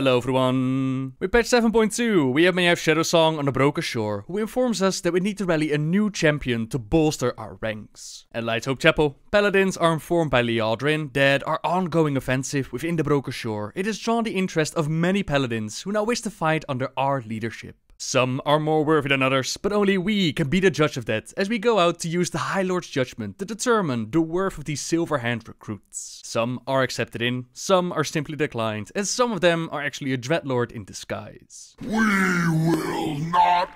Hello everyone! With patch 7.2, we have Maiev Shadowsong on the Broken Shore, who informs us that we need to rally a new champion to bolster our ranks. At Lighthope Chapel, Paladins are informed by Liadrin that our ongoing offensive within the Broken Shore, it has drawn the interest of many Paladins who now wish to fight under our leadership. Some are more worthy than others, but only we can be the judge of that as we go out to use the High Lord's judgment to determine the worth of these Silver Hand recruits. Some are accepted in, some are simply declined, and some of them are actually a Dreadlord in disguise. We will not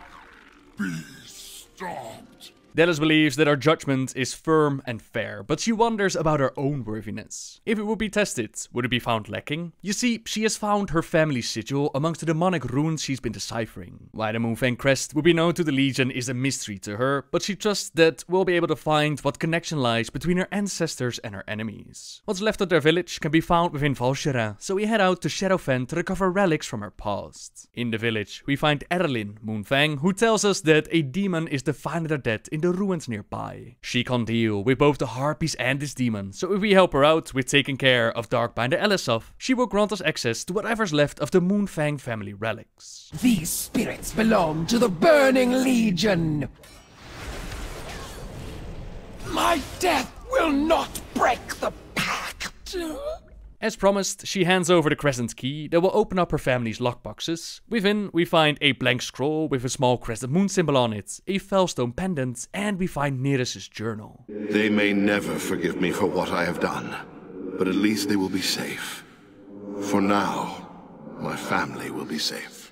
be stopped. Delas believes that our judgment is firm and fair, but she wonders about her own worthiness. If it would be tested, would it be found lacking? You see, she has found her family sigil amongst the demonic runes she's been deciphering. Why the Moonfang crest would be known to the Legion is a mystery to her, but she trusts that we'll be able to find what connection lies between her ancestors and her enemies. What's left of their village can be found within Val'sharah, so we head out to Shadowfen to recover relics from her past. In the village, we find Erlin, Moonfang, who tells us that a demon is defiling their dead in the ruins nearby. She can deal with both the harpies and this demon, so if we help her out with taking care of Darkbinder Elisov, she will grant us access to whatever's left of the Moonfang family relics. These spirits belong to the Burning Legion. My death will not break the pact. As promised, she hands over the crescent key that will open up her family's lockboxes. Within, we find a blank scroll with a small crescent moon symbol on it, a felstone pendant, and we find Nerus' journal. They may never forgive me for what I have done, but at least they will be safe. For now, my family will be safe.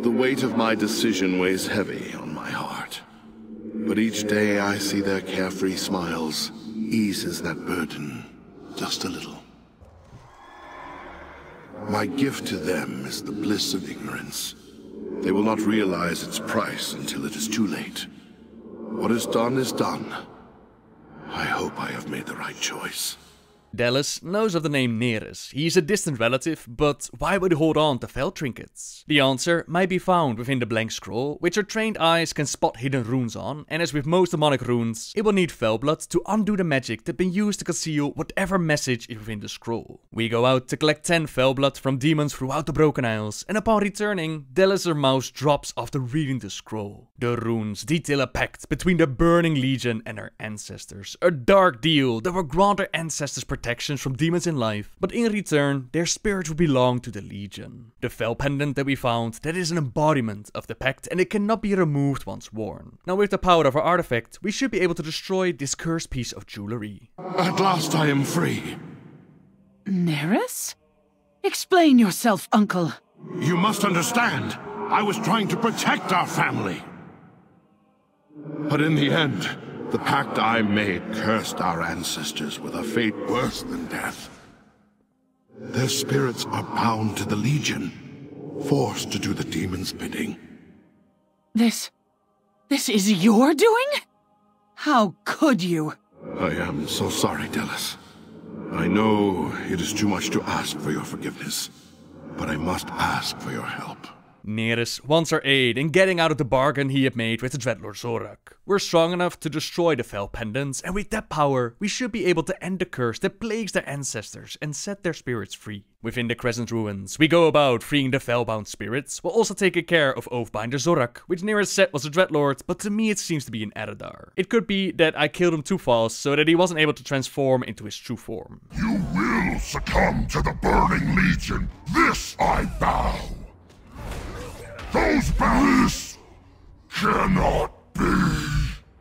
The weight of my decision weighs heavy on my heart. But each day I see their carefree smiles eases that burden just a little. My gift to them is the bliss of ignorance. They will not realize its price until it is too late. What is done is done. I hope I have made the right choice. Delas knows of the name Nerus. He is a distant relative, but why would he hold on to fel trinkets? The answer might be found within the blank scroll, which our trained eyes can spot hidden runes on, and as with most demonic runes, it will need fel blood to undo the magic that been used to conceal whatever message is within the scroll. We go out to collect 10 fel blood from demons throughout the Broken Isles, and upon returning, Delas' mouse drops after reading the scroll. The runes detail a pact between the Burning Legion and our ancestors, a dark deal that will grant our ancestors protection protections from demons in life, but in return, their spirits would belong to the Legion. The fel Pendant that we found, that is an embodiment of the pact and it cannot be removed once worn. Now with the power of our artifact, we should be able to destroy this cursed piece of jewelry. At last I am free. Nerus? Explain yourself, uncle. You must understand. I was trying to protect our family. But in the end, the pact I made cursed our ancestors with a fate worse than death. Their spirits are bound to the Legion, forced to do the demon's bidding. This... this is your doing? How could you? I am so sorry, Delas. I know it is too much to ask for your forgiveness, but I must ask for your help. Nerus wants our aid in getting out of the bargain he had made with the Dreadlord Zorak. We're strong enough to destroy the fel Pendants, and with that power, we should be able to end the curse that plagues their ancestors and set their spirits free. Within the Crescent Ruins, we go about freeing the Felbound spirits, while also taking care of Oathbinder Zorak, which Nerus said was a Dreadlord, but to me it seems to be an Eredar. It could be that I killed him too fast, so that he wasn't able to transform into his true form. You will succumb to the Burning Legion. This I vow. Those barriers cannot be.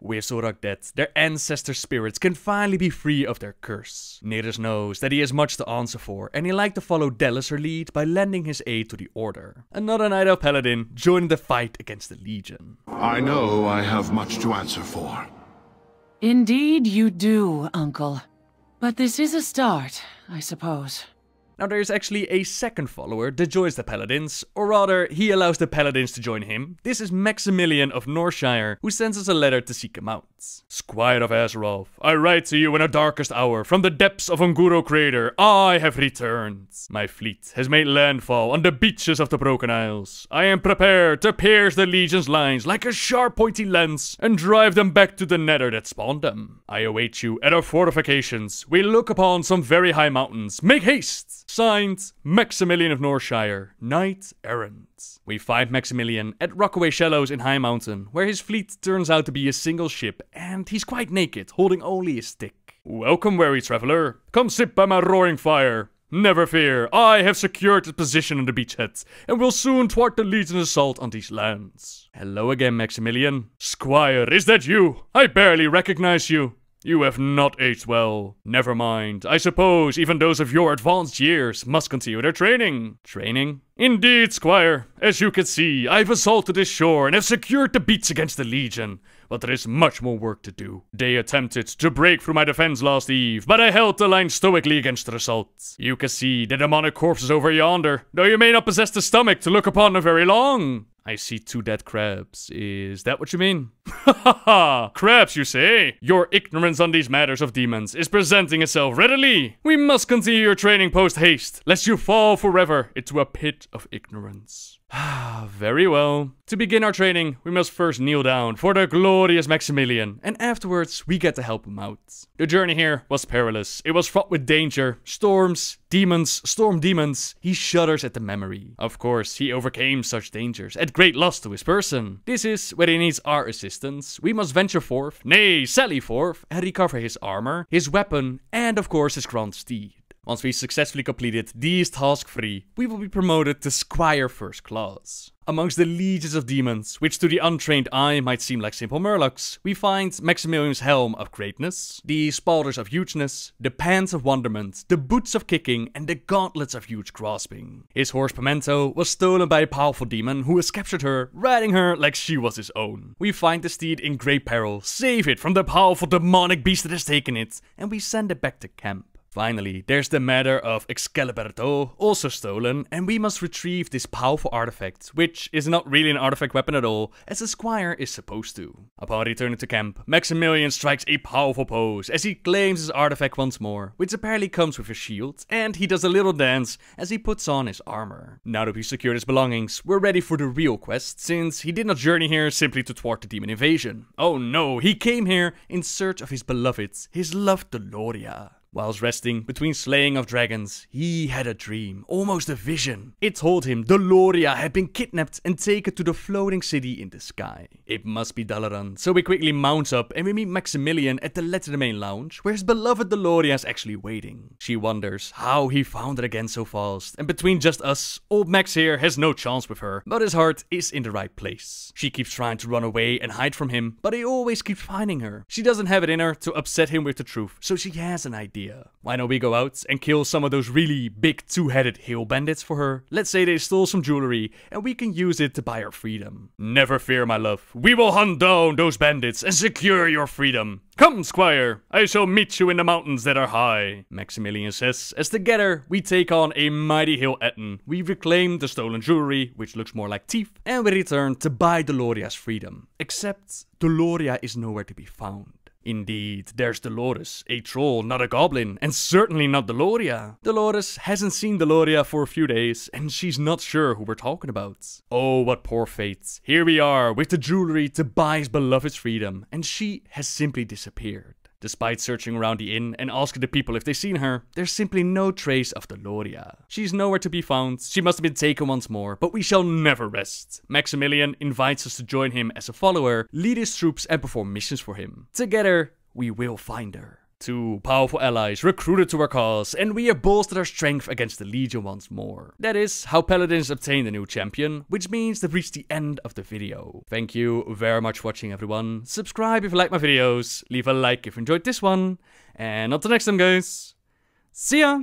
With Zorak dead, their ancestor spirits can finally be free of their curse. Nerus knows that he has much to answer for, and he like to follow Delas her lead by lending his aid to the Order. Another Night Elf Paladin joined the fight against the Legion. I know I have much to answer for. Indeed you do, uncle. But this is a start, I suppose. Now there's actually a second follower that joins the Paladins, or rather, he allows the Paladins to join him. This is Maximillian of Northshire, who sends us a letter to seek him out. Squire of Azeroth, I write to you in a darkest hour from the depths of Un'Goro Crater. I have returned. My fleet has made landfall on the beaches of the Broken Isles. I am prepared to pierce the Legion's lines like a sharp pointy lance and drive them back to the nether that spawned them. I await you at our fortifications. We look upon some very high mountains. Make haste! Signed, Maximillian of Northshire, Knight Errant. We find Maximillian at Rockaway Shallows in High Mountain, where his fleet turns out to be a single ship, and he's quite naked, holding only a stick. Welcome, weary traveler. Come sit by my roaring fire. Never fear, I have secured a position on the beachhead, and will soon thwart the Legion's assault on these lands. Hello again, Maximillian. Squire, is that you? I barely recognize you. You have not aged well. Never mind. I suppose even those of your advanced years must continue their training. Training? Indeed, Squire. As you can see, I've assaulted this shore and have secured the beats against the Legion. But there is much more work to do. They attempted to break through my defense last eve, but I held the line stoically against the assault. You can see the demonic corpses over yonder, though you may not possess the stomach to look upon them very long. I see two dead crabs. Is that what you mean? Ha ha ha! Crabs, you say? Your ignorance on these matters of demons is presenting itself readily. We must continue your training post haste, lest you fall forever into a pit of ignorance. Ah, Very well. To begin our training, we must first kneel down for the glorious Maximillian, and afterwards we get to help him out. The journey here was perilous. It was fraught with danger, storms, demons, storm demons. He shudders at the memory. Of course, he overcame such dangers at great loss to his person. This is where he needs our assistance. We must venture forth, nay, sally forth, and recover his armor, his weapon, and of course his grand steed. Once we successfully completed these tasks free, we will be promoted to Squire First Class. Amongst the legions of demons, which to the untrained eye might seem like simple murlocs, we find Maximillian's Helm of Greatness, the Spaulders of Hugeness, the Pants of Wonderment, the Boots of Kicking, and the Gauntlets of Huge Grasping. His horse Pimento was stolen by a powerful demon who has captured her, riding her like she was his own. We find the steed in great peril, save it from the powerful demonic beast that has taken it, and we send it back to camp. Finally, there's the matter of Excaliburto, also stolen, and we must retrieve this powerful artifact, which is not really an artifact weapon at all, as the squire is supposed to. Upon returning to camp, Maximillian strikes a powerful pose as he claims his artifact once more, which apparently comes with a shield, and he does a little dance as he puts on his armor. Now that we've secured his belongings, we're ready for the real quest, since he did not journey here simply to thwart the demon invasion. Oh no, he came here in search of his beloved, his loved Deloria. Whilst resting between slaying of dragons, he had a dream, almost a vision. It told him Deloria had been kidnapped and taken to the floating city in the sky. It must be Dalaran, so we quickly mount up and we meet Maximillian at the Legerdemain lounge, where his beloved Deloria is actually waiting. She wonders how he found her again so fast, and between just us, old Max here has no chance with her, but his heart is in the right place. She keeps trying to run away and hide from him, but he always keeps finding her. She doesn't have it in her to upset him with the truth, so she has an idea idea. Why don't we go out and kill some of those really big two-headed hill bandits for her? Let's say they stole some jewelry and we can use it to buy her freedom. Never fear, my love. We will hunt down those bandits and secure your freedom. Come, squire, I shall meet you in the mountains that are high, Maximillian says, as together we take on a mighty hill ettin. We reclaim the stolen jewelry, which looks more like teeth, and we return to buy Deloria's freedom. Except, Deloria is nowhere to be found. Indeed, there's Dolores, a troll, not a goblin, and certainly not Deloria. Dolores hasn't seen Deloria for a few days, and she's not sure who we're talking about. Oh, what poor fate. Here we are, with the jewelry to buy his beloved's freedom, and she has simply disappeared. Despite searching around the inn and asking the people if they've seen her, there's simply no trace of Deloria. She's nowhere to be found, she must have been taken once more, but we shall never rest. Maximillian invites us to join him as a follower, lead his troops and perform missions for him. Together, we will find her. Two powerful allies recruited to our cause, and we have bolstered our strength against the Legion once more. That is how Paladins obtained a new champion, which means they've reached the end of the video. Thank you very much for watching everyone. Subscribe if you like my videos, leave a like if you enjoyed this one, and until next time guys, see ya!